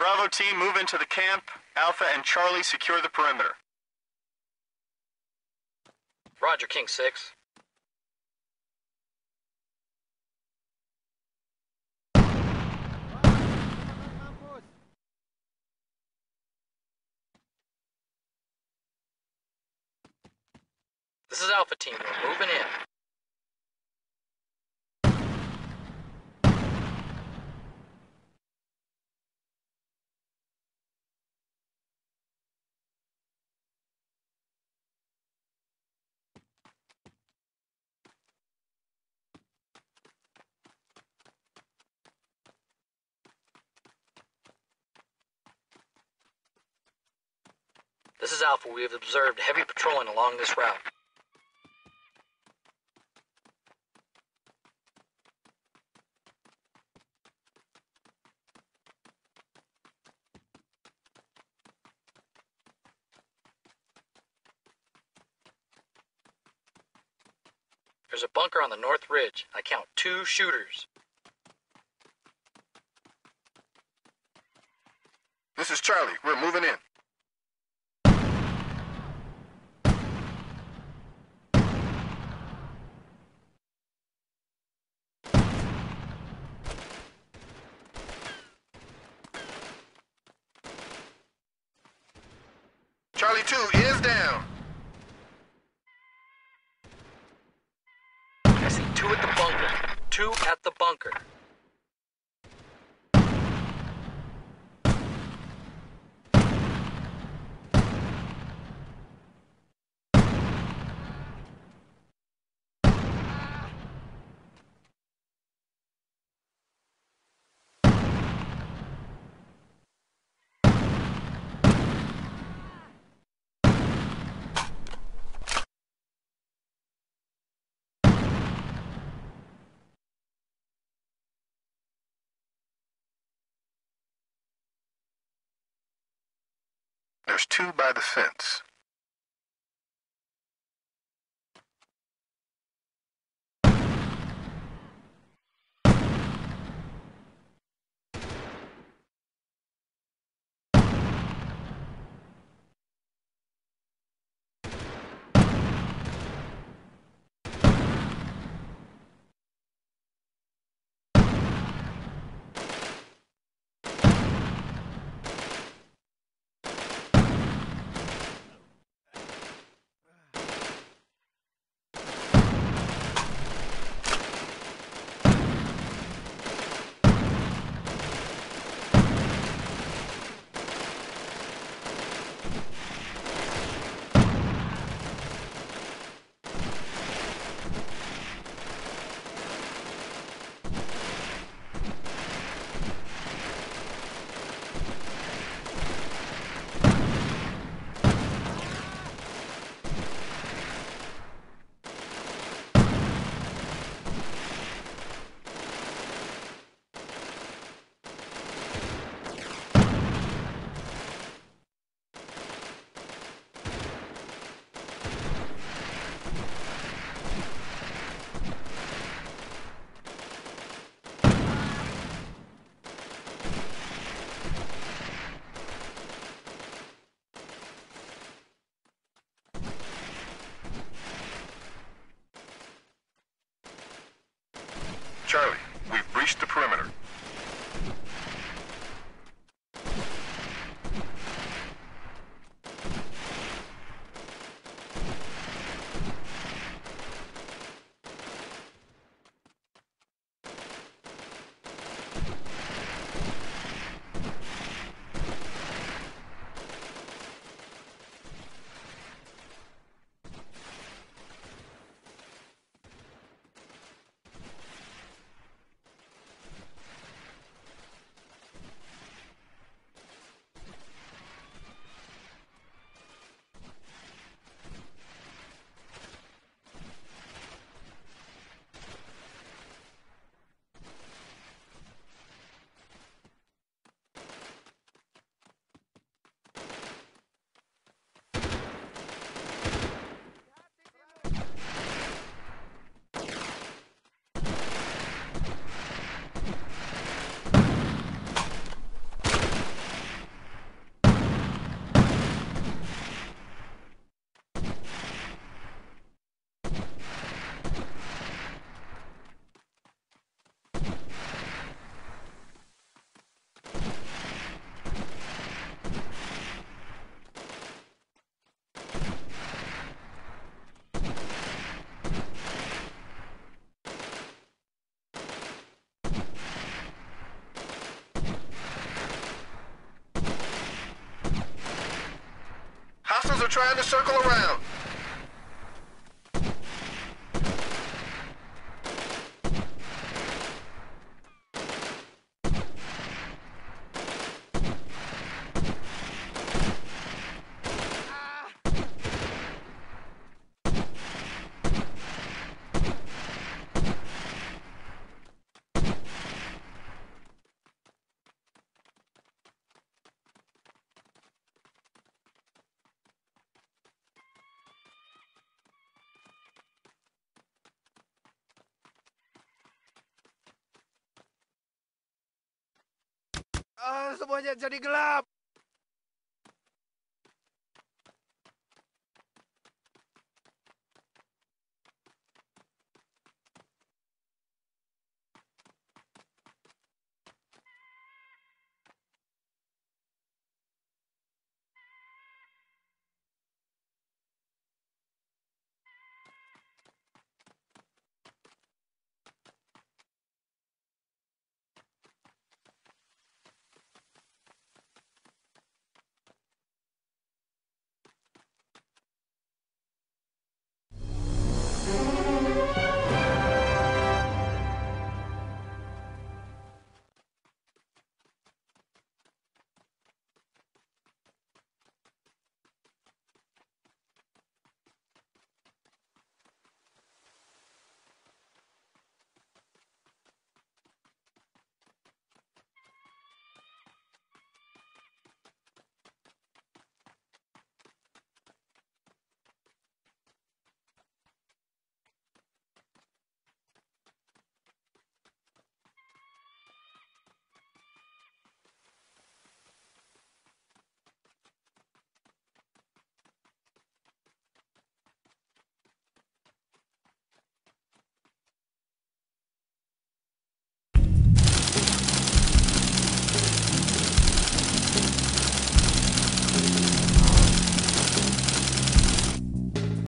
Bravo team, move into the camp. Alpha and Charlie secure the perimeter. Roger, King 6. This is Alpha Team. We're moving in. Is Alpha. We have observed heavy patrolling along this route. There's a bunker on the north ridge. I count two shooters. This is Charlie. We're moving in. Charlie 2 is down. I see two at the bunker. Two at the bunker. There's two by the fence. Trying to circle around. Semuanya jadi gelap.